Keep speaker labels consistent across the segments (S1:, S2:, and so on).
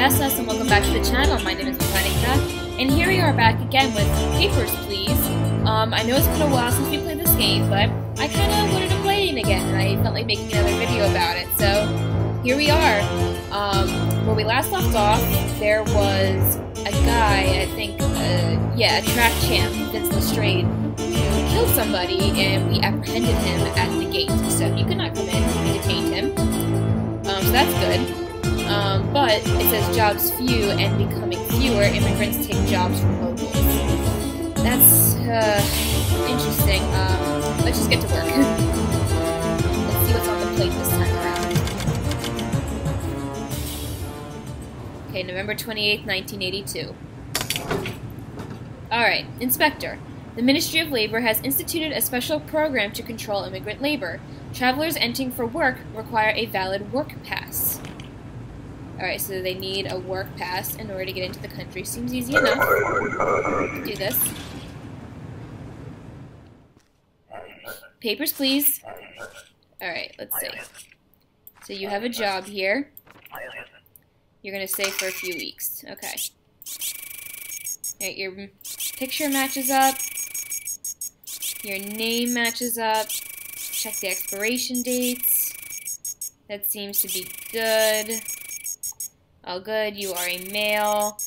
S1: Yes, and welcome back to the channel. My name is Mesanixta, and here we are back again with Papers, Please. Um, I know it's been a while since we played this game, but I kind of wanted to play it again, and I felt like making another video about it, so here we are. Um, where we last left off, there was a guy, I think, uh, yeah, a track champ, Vince Lestrade, who killed somebody, and we apprehended him at the gate. So he could not come in, we detained him. Um, so that's good. Um, but it says jobs few and becoming fewer, immigrants take jobs from locals. That's uh, interesting. Um, let's just get to work. let's see what's on the plate this time around. Okay, November 28th, 1982. Alright, Inspector. The Ministry of Labor has instituted a special program to control immigrant labor. Travelers entering for work require a valid work pass. Alright, so they need a work pass in order to get into the country. Seems easy enough. Do this. Papers, please. Alright, let's see. So you have a job here. You're going to stay for a few weeks. Okay. Your picture matches up. Your name matches up. Check the expiration dates. That seems to be good. All good. You are a male.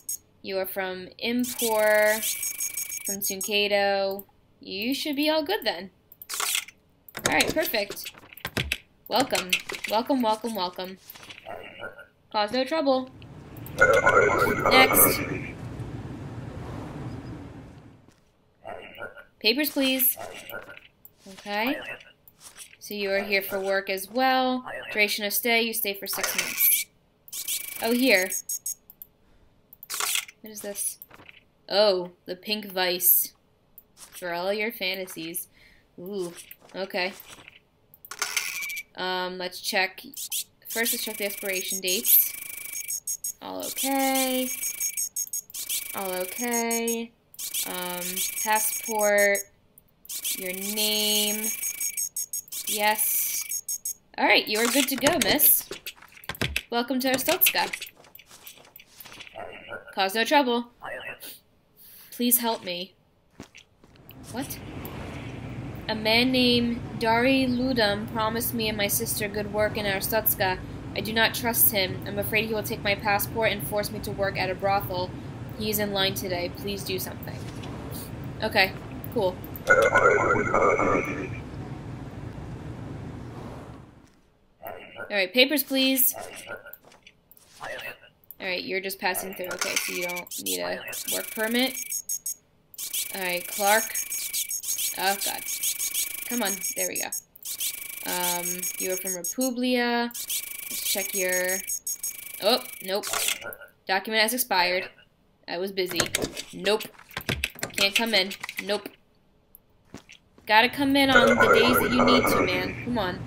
S1: You are from Impor, from Tsunkeido. You should be all good then. Alright, perfect. Welcome. Welcome, welcome, welcome. Cause no trouble. Next. Papers, please. Okay. So you are here for work as well. Duration of stay, you stay for six months. Oh, here. What is this? Oh, the pink vice. For all your fantasies. Ooh, okay. Um, let's check. First, let's check the expiration dates. All okay. All okay. Um, passport. Your name. Yes. Alright, you are good to go, miss. Welcome to our Arstotzka. Cause no trouble. Please help me. What? A man named Dari Ludum promised me and my sister good work in Arstotzka. I do not trust him. I'm afraid he will take my passport and force me to work at a brothel. He is in line today. Please do something. Okay, cool. Alright, papers please. Alright, you're just passing through. Okay, so you don't need a work permit. Alright, Clark. Oh, God. Come on. There we go. Um, you are from Republia. Let's check your... Oh, nope. Document has expired. I was busy. Nope. Can't come in. Nope. Gotta come in on the days that you need to, man. Come on.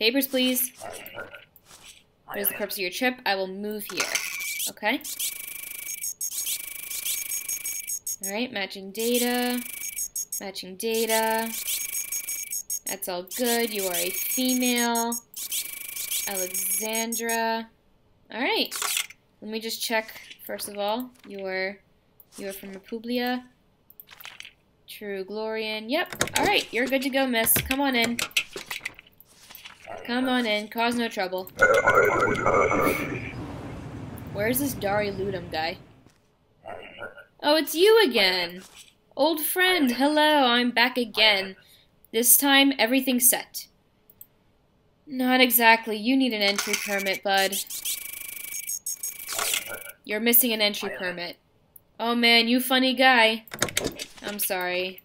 S1: Papers, please. Is the purpose of your trip? I will move here. Okay? Alright, matching data. Matching data. That's all good. You are a female. Alexandra. Alright. Let me just check, first of all. You are, you are from Republia. True Glorian. Yep. Alright, you're good to go, miss. Come on in. Come on in. Cause no trouble. Where's this Dari Ludum guy? Oh, it's you again. Old friend, hello, I'm back again. This time, everything's set. Not exactly. You need an entry permit, bud. You're missing an entry permit. Oh man, you funny guy. I'm sorry.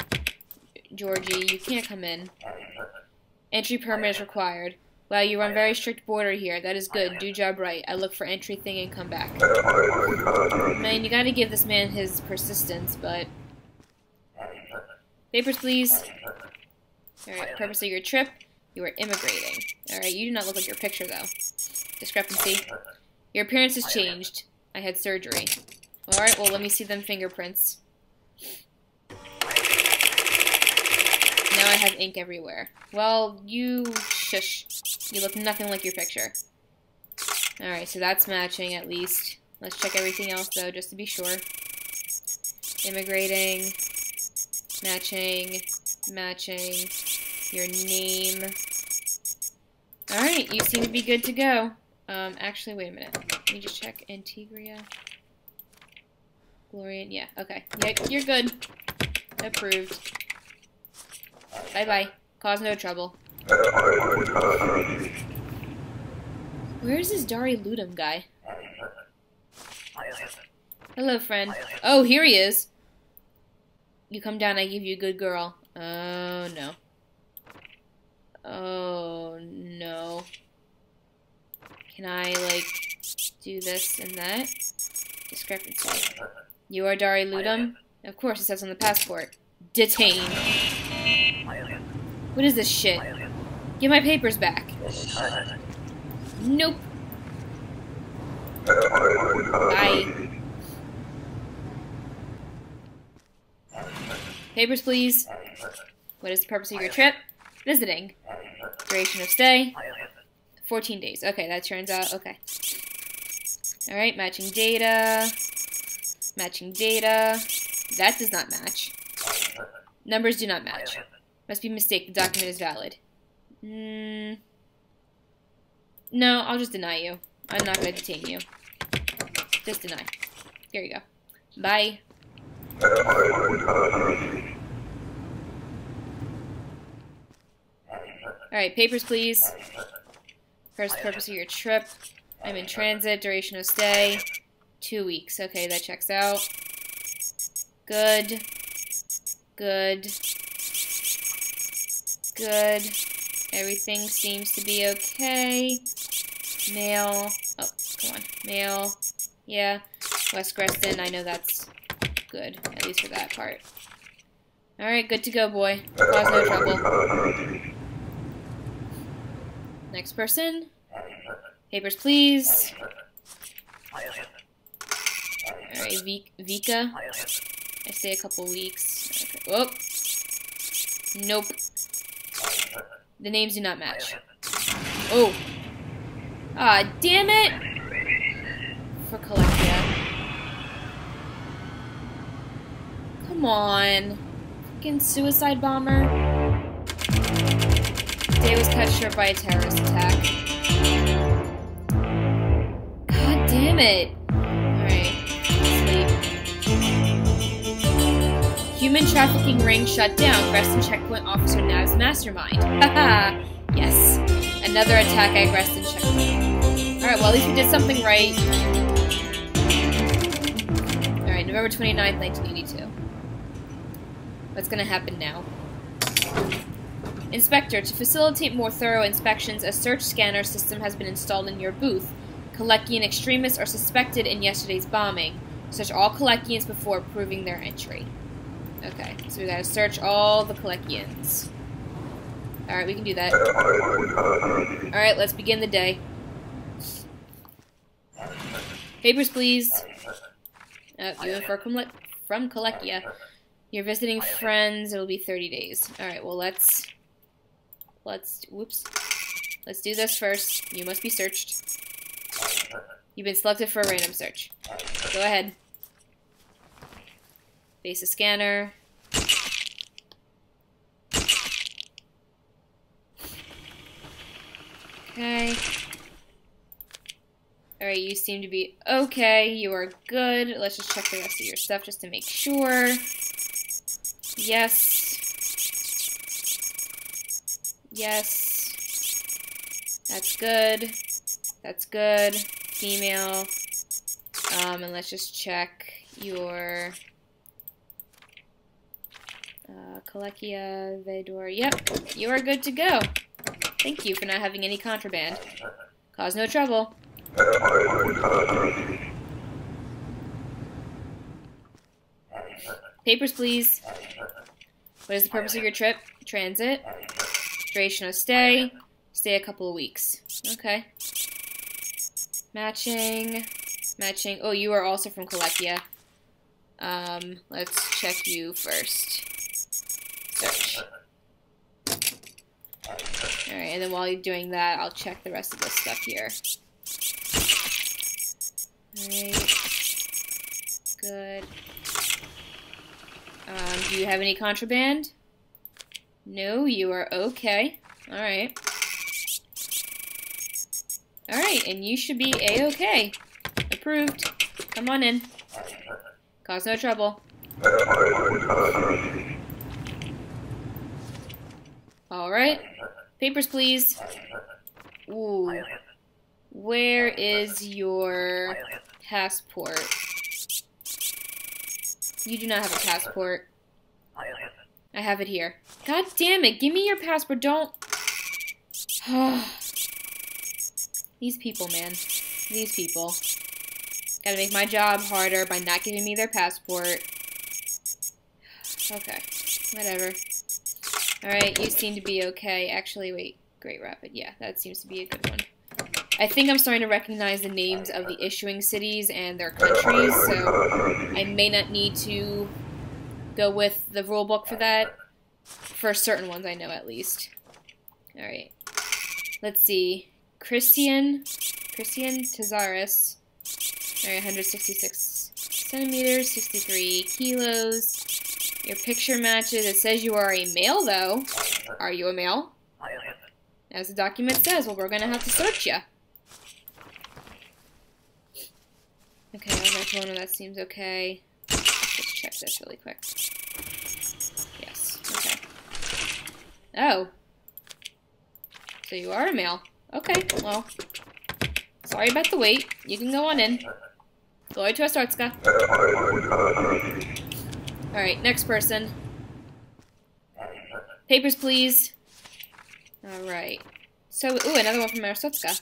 S1: Jorji, you can't come in. Entry permit is required. Wow, you run very strict border here. That is good. Do job right. I look for entry thing and come back. Man, you gotta give this man his persistence, but... Papers, please. Alright, purpose of your trip. You are immigrating. Alright, you do not look like your picture, though. Discrepancy. Your appearance has changed. I had surgery. Alright, well, let me see them fingerprints. Now I have ink everywhere. Well, you... Shush. You look nothing like your picture. Alright, so that's matching at least. Let's check everything else though, just to be sure. Immigrating, matching, matching, your name. Alright, you seem to be good to go. Um, actually, wait a minute. Let me just check. Antegria. Glorian, yeah, okay. Yeah, you're good. Approved. Bye-bye. Cause no trouble. Where's this Dari Ludum guy? Hello, friend. Oh, here he is. You come down, I give you a good girl. Oh, no. Oh, no. Can I, like, do this and that? Discrepancy. You are Dari Ludum? Of course, it says on the passport. Detained. What is this shit? Give my papers back. Nope. Papers, please. What is the purpose of your trip? Visiting. Duration of stay? 14 days. Okay, that turns out. Okay. Alright, matching data. Matching data. That does not match. Numbers do not match. Must be a mistake. The document is valid. Mm. No, I'll just deny you. I'm not going to detain you. Just deny. There you go. Bye. Alright, papers please. First purpose of your trip. I'm in transit, duration of stay. Two weeks. Okay, that checks out. Good. Good. Good. Everything seems to be okay. Mail. Oh, come on. Mail. Yeah. West Grestin, I know that's good, at least for that part. Alright, good to go, boy. Cause no trouble. Next person. Papers, please. Alright, Vika. I stay a couple weeks. Okay. Whoop. Nope. The names do not match. Oh. Ah, damn it! For Kolechia. Come on. Fucking suicide bomber. Day was cut short by a terrorist attack. God damn it. Human trafficking ring shut down. Grestin checkpoint officer Nav's mastermind. Haha. yes. Another attack at Grestin checkpoint. Alright, well at least we did something right. Alright, November 29th, 1982. What's gonna happen now? Inspector, to facilitate more thorough inspections, a search scanner system has been installed in your booth. Kolechian extremists are suspected in yesterday's bombing. Search all Kolechians before approving their entry. Okay, so we gotta search all the Kolechians. Alright, we can do that. Alright, let's begin the day. Papers, please. Uh, you from, from Kolechia. You're visiting friends. It'll be 30 days. Alright, well, let's... Let's... Whoops. Let's do this first. You must be searched. You've been selected for a random search. Go ahead. Face a scanner. Okay. Alright, you seem to be okay. You are good. Let's just check the rest of your stuff just to make sure. Yes. Yes. That's good. That's good. Female. Um, and let's just check your... Kolechia, Vedor. Yep, you are good to go. Thank you for not having any contraband. Cause no trouble. Papers, please. What is the purpose of your trip? Transit. Duration of stay. Stay a couple of weeks. Okay. Matching. Matching. Oh, you are also from Kolechia. Um, let's check you first. Alright, and then while you're doing that, I'll check the rest of this stuff here. Alright. Good. Um, do you have any contraband? No, you are okay. Alright. Alright, and you should be a-okay. Approved. Come on in. Cause no trouble. Alright. Papers, please. Ooh. Where is your passport? You do not have a passport. I have it here. God damn it, give me your passport, don't... These people, man. These people. Gotta make my job harder by not giving me their passport. Okay, whatever. Alright, you seem to be okay. Actually, wait. Great Rapid. Yeah, that seems to be a good one. I think I'm starting to recognize the names of the issuing cities and their countries, so I may not need to go with the rulebook for that. For certain ones, I know at least. Alright. Let's see. Christian. Christian Tazaris. Alright, 166 centimeters, 63 kilos. Your picture matches. It says you are a male, though. Are you a male? As the document says, well, we're going to have to search you. Okay, I'll that seems okay. Let's check this really quick. Yes, okay. Oh. So you are a male. Okay, well. Sorry about the wait. You can go on in. Glory to Arstotzka. Alright, next person. Papers, please. Alright. So, ooh, another one from Arstotzka.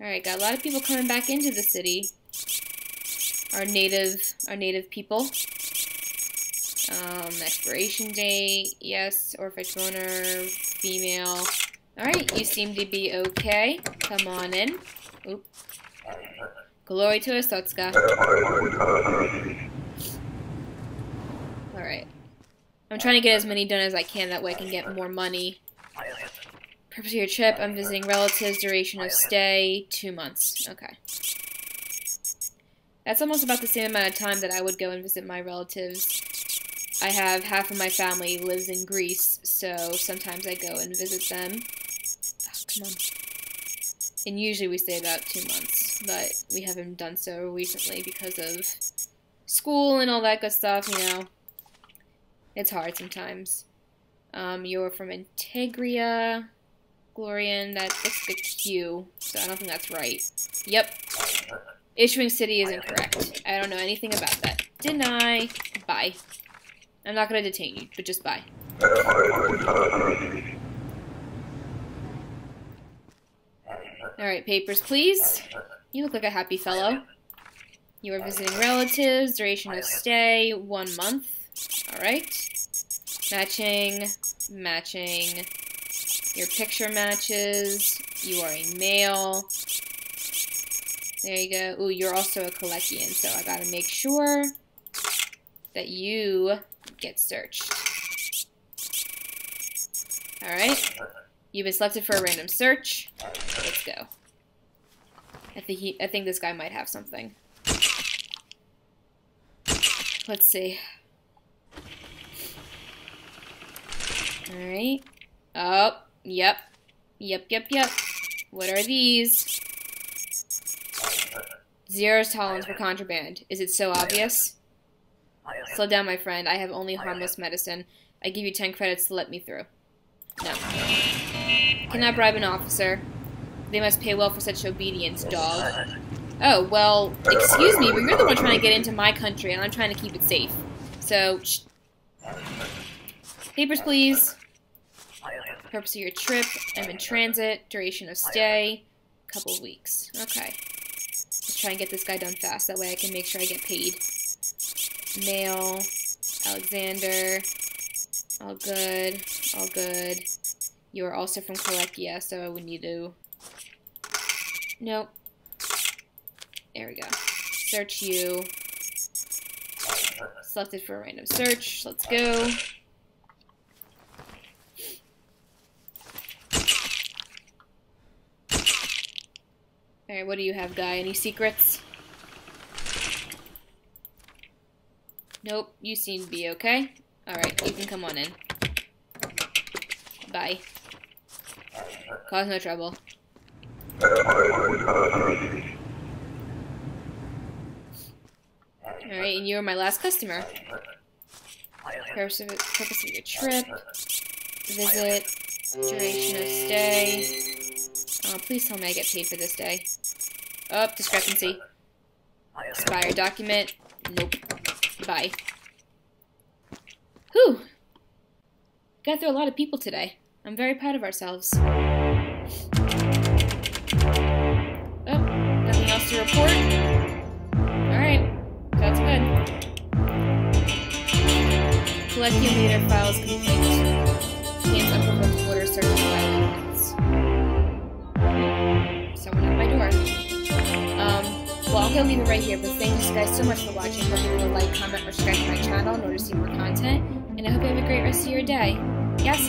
S1: Alright, got a lot of people coming back into the city. Our native, our native people. Um, expiration date, yes, Orvech Vonor, female. Alright, you seem to be okay. Come on in. Oop. Glory to Arstotzka. Alright. I'm trying to get as many done as I can, that way I can get more money. Purpose of your trip, I'm visiting relatives, duration of stay, two months. Okay. That's almost about the same amount of time that I would go and visit my relatives. I have half of my family lives in Greece, so sometimes I go and visit them. Oh, come on. And usually we stay about two months, but we haven't done so recently because of school and all that good stuff, you know. It's hard sometimes. Um, you're from Antegria, Glorian. That looks like a Q, so I don't think that's right. Yep. Issuing city is incorrect. I don't know anything about that. Deny. Bye. I'm not going to detain you, but just bye. Alright, papers, please. You look like a happy fellow. You are visiting relatives, duration of stay, one month. Alright. Matching, matching. Your picture matches. You are a male. There you go. Ooh, you're also a Kolechian, so I gotta make sure that you get searched. Alright. You've been selected for a random search. Let's go. I think he, I think this guy might have something. Let's see. Alright. Oh, yep. Yep, yep, yep. What are these? Zero tolerance for contraband. Is it so obvious? Slow down, my friend. I have only harmless medicine. I give you 10 credits to let me through. No. Cannot bribe an officer. They must pay well for such obedience, dog. Oh, well, excuse me, but you're the one trying to get into my country, and I'm trying to keep it safe. So, Papers, please. Purpose of your trip. I'm in transit. Duration of stay. Couple of weeks. Okay. Let's try and get this guy done fast. That way I can make sure I get paid. Mail. Alexander. All good. All good. You are also from Kolechia, so I would need to... Nope. There we go. Search you. Selected for a random search. Let's go. Alright, what do you have, guy? Any secrets? Nope, you seem to be okay. Alright, you can come on in. Bye. Cause no trouble. Alright, and you're my last customer. Purpose of, purpose of your trip. Visit. Duration of stay. Oh, please tell me I get paid for this day. Oh, discrepancy. Expired document. Nope. Bye. Whew. Got through a lot of people today. I'm very proud of ourselves. Oh, nothing else to report? Alright, that's good. Collect your meter files complete. Hands unprovoked order search my door. Um, well, gonna leave it right here, but thank you guys so much for watching. Hope you will like, comment, or subscribe to my channel in order to see more content. And I hope you have a great rest of your day. Yes,